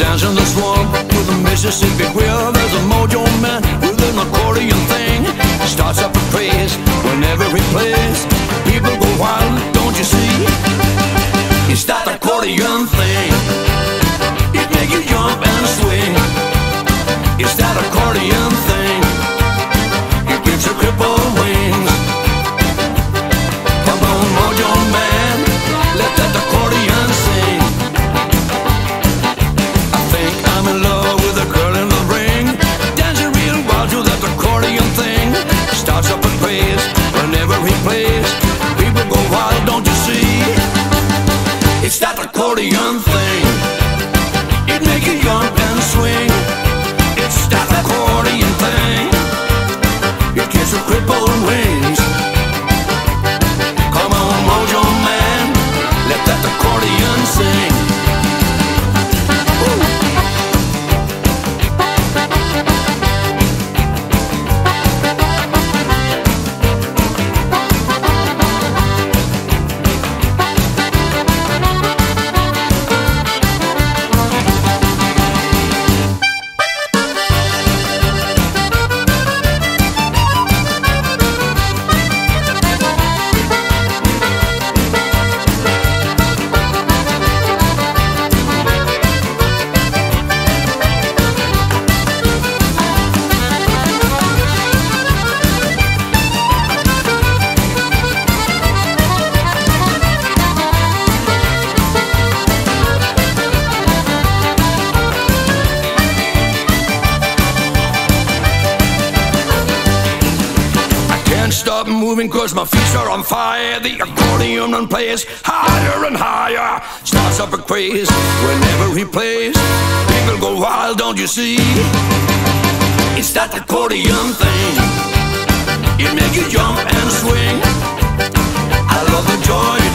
dance in the swamp with a Mississippi wheel. There's a mojo man with an accordion thing. Starts up a praise whenever he plays. People go wild, don't you see? It's that accordion thing. Accordion stop moving cause my feet are on fire. The accordion and plays higher and higher. Starts up a craze whenever he plays. People go wild, don't you see? It's that accordion thing. It makes you jump and swing. I love the joy